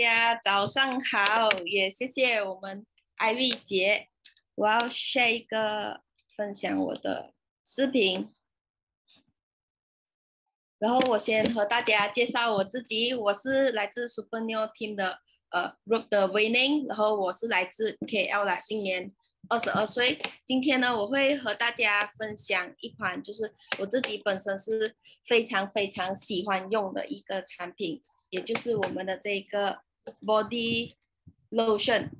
大家早上好，也谢谢我们艾薇姐。我要 share 一个分享我的视频，然后我先和大家介绍我自己，我是来自 Super New Team 的呃 Group 的 Winning，然后我是来自 KL 的，今年二十二岁。今天呢，我会和大家分享一款就是我自己本身是非常非常喜欢用的一个产品。也就是我们的这个 body lotion，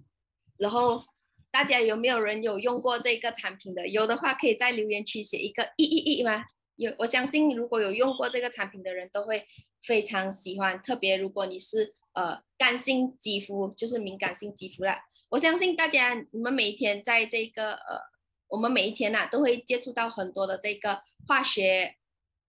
然后大家有没有人有用过这个产品的？有的话可以在留言区写一个一一一吗？有，我相信如果有用过这个产品的人都会非常喜欢，特别如果你是呃干性肌肤，就是敏感性肌肤啦。我相信大家你们每一天在这个呃，我们每一天呐都会接触到很多的这个化学。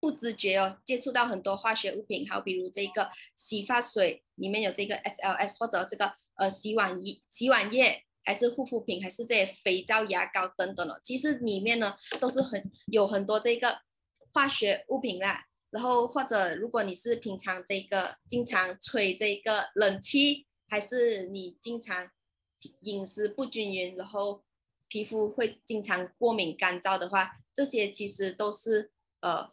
不自觉哦，接触到很多化学物品，好比如这个洗发水里面有这个 SLS，或者这个呃洗碗液、洗碗液，还是护肤品，还是这些肥皂、牙膏等等哦。其实里面呢都是很有很多这个化学物品啦。然后或者如果你是平常这个经常吹这个冷气，还是你经常饮食不均匀，然后皮肤会经常过敏干燥的话，这些其实都是呃。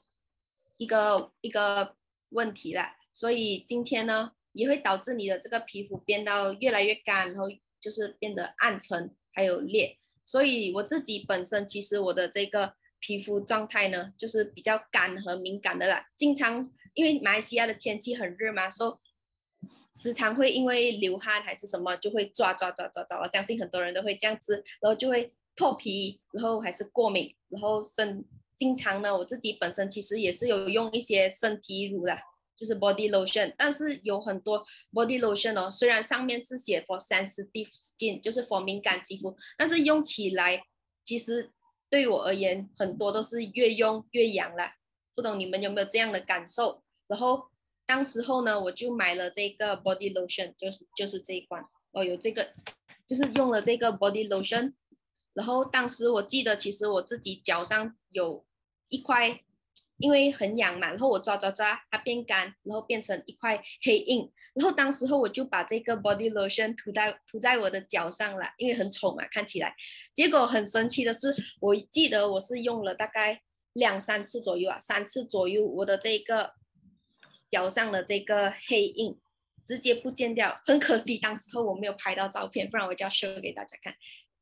一个一个问题啦，所以今天呢也会导致你的这个皮肤变到越来越干，然后就是变得暗沉还有裂。所以我自己本身其实我的这个皮肤状态呢就是比较干和敏感的啦，经常因为马来西亚的天气很热嘛，说时常会因为流汗还是什么就会抓抓抓抓抓，我相信很多人都会这样子，然后就会脱皮，然后还是过敏，然后生。经常呢，我自己本身其实也是有用一些身体乳的，就是 body lotion，但是有很多 body lotion 哦，虽然上面是写 for sensitive skin，就是 for 敏感肌肤，但是用起来其实对我而言，很多都是越用越痒了。不懂你们有没有这样的感受？然后当时候呢，我就买了这个 body lotion，就是就是这一款，哦，有这个，就是用了这个 body lotion，然后当时我记得，其实我自己脚上有。一块，因为很痒嘛，然后我抓抓抓，它变干，然后变成一块黑印，然后当时候我就把这个 body lotion 涂在涂在我的脚上了，因为很丑嘛，看起来。结果很神奇的是，我记得我是用了大概两三次左右啊，三次左右，我的这个脚上的这个黑印直接不见掉，很可惜，当时候我没有拍到照片，不然我就要秀给大家看。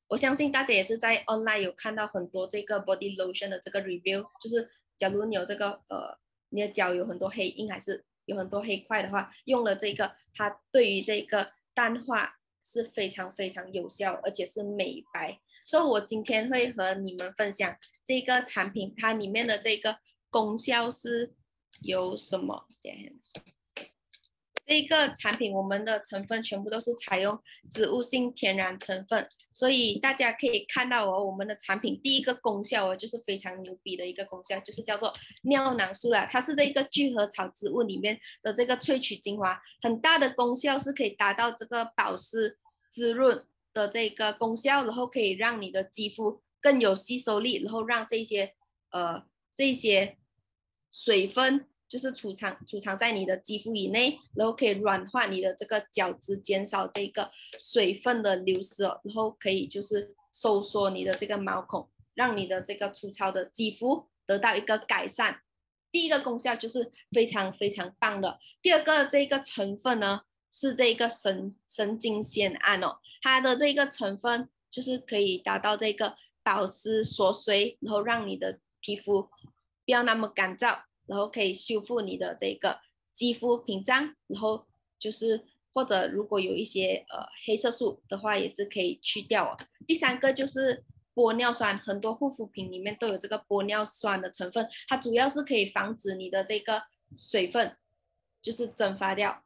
我相信大家也是在 online 有看到很多这个 body lotion 的这个 review，就是假如你有这个呃，你的脚有很多黑印还是有很多黑块的话，用了这个，它对于这个淡化是非常非常有效，而且是美白。所以我今天会和你们分享这个产品，它里面的这个功效是有什么？这个产品，我们的成分全部都是采用植物性天然成分，所以大家可以看到哦，我们的产品第一个功效哦，就是非常牛逼的一个功效，就是叫做尿囊素啦。它是这个聚合草植物里面的这个萃取精华，很大的功效是可以达到这个保湿滋润的这个功效，然后可以让你的肌肤更有吸收力，然后让这些呃这些水分。就是储藏储藏在你的肌肤以内，然后可以软化你的这个角质，减少这个水分的流失哦，然后可以就是收缩你的这个毛孔，让你的这个粗糙的肌肤得到一个改善。第一个功效就是非常非常棒的。第二个这个成分呢是这个神神经酰胺哦，它的这个成分就是可以达到这个保湿锁水，然后让你的皮肤不要那么干燥。然后可以修复你的这个肌肤屏障，然后就是或者如果有一些呃黑色素的话，也是可以去掉哦。第三个就是玻尿酸，很多护肤品里面都有这个玻尿酸的成分，它主要是可以防止你的这个水分就是蒸发掉，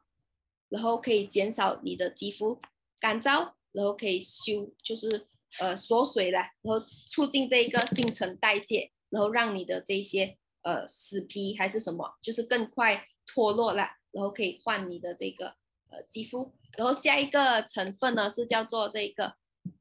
然后可以减少你的肌肤干燥，然后可以修就是呃锁水了，然后促进这个新陈代谢，然后让你的这些。呃，死皮还是什么，就是更快脱落了，然后可以换你的这个呃肌肤。然后下一个成分呢是叫做这个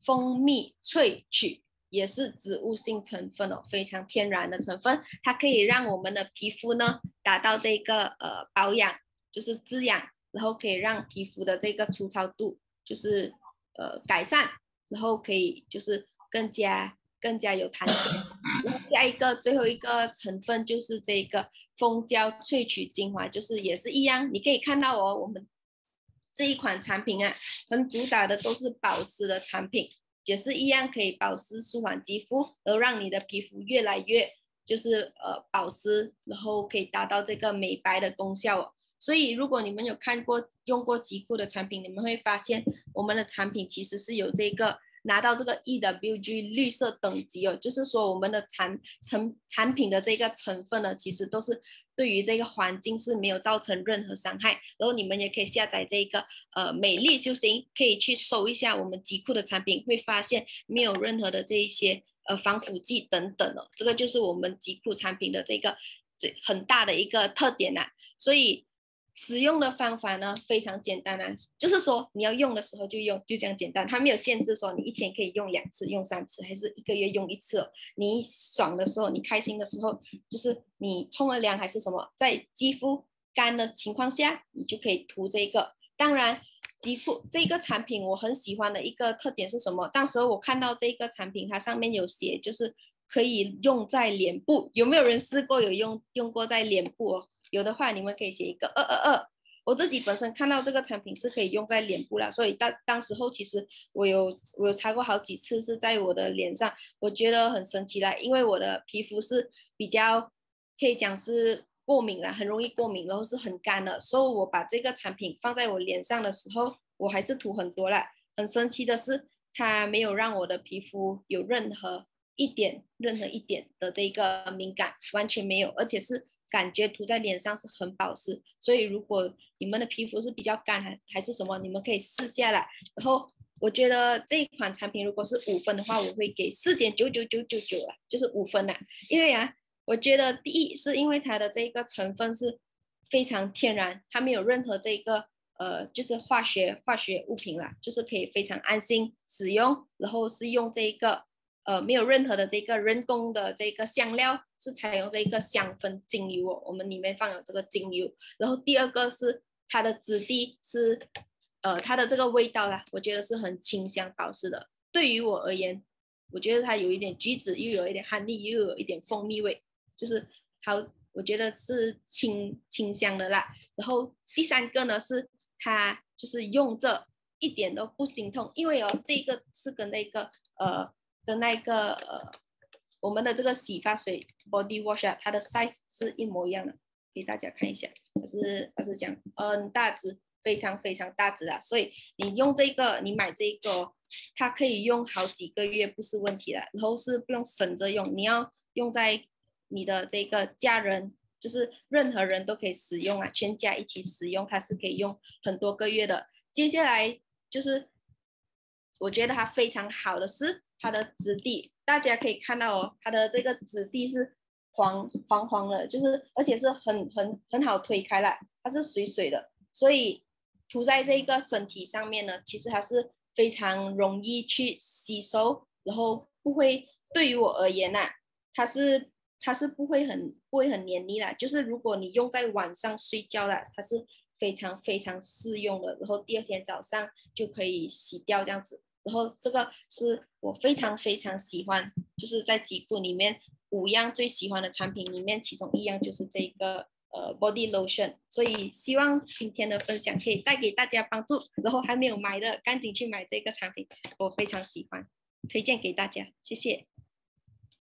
蜂蜜萃取，也是植物性成分哦，非常天然的成分，它可以让我们的皮肤呢达到这个呃保养，就是滋养，然后可以让皮肤的这个粗糙度就是呃改善，然后可以就是更加更加有弹性。下一个最后一个成分就是这个蜂胶萃取精华，就是也是一样，你可以看到哦，我们这一款产品啊，很主打的都是保湿的产品，也是一样可以保湿舒缓肌肤，而让你的皮肤越来越就是呃保湿，然后可以达到这个美白的功效哦。所以，如果你们有看过用过极酷的产品，你们会发现我们的产品其实是有这个拿到这个 EWG 绿色等级哦，就是说我们的产成产品的这个成分呢，其实都是对于这个环境是没有造成任何伤害。然后你们也可以下载这个呃美丽修行，可以去搜一下我们极酷的产品，会发现没有任何的这一些呃防腐剂等等哦，这个就是我们极酷产品的这个最很大的一个特点呐，所以。使用的方法呢非常简单啊，就是说你要用的时候就用，就这样简单。它没有限制说你一天可以用两次、用三次，还是一个月用一次。你爽的时候、你开心的时候，就是你冲了凉还是什么，在肌肤干的情况下，你就可以涂这个。当然，肌肤这个产品我很喜欢的一个特点是什么？当时我看到这个产品，它上面有写，就是可以用在脸部。有没有人试过有用用过在脸部？哦？有的话，你们可以写一个二二二。我自己本身看到这个产品是可以用在脸部了，所以当当时候其实我有我有擦过好几次，是在我的脸上，我觉得很神奇啦，因为我的皮肤是比较可以讲是过敏了，很容易过敏，然后是很干的，所以我把这个产品放在我脸上的时候，我还是涂很多了。很神奇的是，它没有让我的皮肤有任何一点任何一点的这个敏感，完全没有，而且是。感觉涂在脸上是很保湿，所以如果你们的皮肤是比较干还还是什么，你们可以试下来。然后我觉得这一款产品如果是五分的话，我会给四点九九九九九啊，就是五分啦。因为啊，我觉得第一是因为它的这个成分是非常天然，它没有任何这个呃就是化学化学物品啦，就是可以非常安心使用。然后是用这一个。呃，没有任何的这个人工的这个香料，是采用这个香氛精油哦。我们里面放有这个精油，然后第二个是它的质地是，呃，它的这个味道啦，我觉得是很清香保湿的。对于我而言，我觉得它有一点橘子，又有一点哈密，又有一点蜂蜜味，就是好，我觉得是清清香的啦。然后第三个呢是它就是用这一点都不心痛，因为哦，这个是跟那个呃。的那个呃，我们的这个洗发水 body wash 啊，它的 size 是一模一样的，给大家看一下，它是它是这样，嗯，大只，非常非常大只啊，所以你用这个，你买这个，它可以用好几个月不是问题的，然后是不用省着用，你要用在你的这个家人，就是任何人都可以使用啊，全家一起使用，它是可以用很多个月的。接下来就是我觉得它非常好的是。它的质地，大家可以看到哦，它的这个质地是黄黄黄的，就是而且是很很很好推开了，它是水水的，所以涂在这个身体上面呢，其实它是非常容易去吸收，然后不会对于我而言呐，它是它是不会很不会很黏腻的，就是如果你用在晚上睡觉了，它是非常非常适用的，然后第二天早上就可以洗掉这样子。然后这个是我非常非常喜欢，就是在吉布里面五样最喜欢的产品里面，其中一样就是这个呃 body lotion。所以希望今天的分享可以带给大家帮助。然后还没有买的，赶紧去买这个产品，我非常喜欢，推荐给大家，谢谢。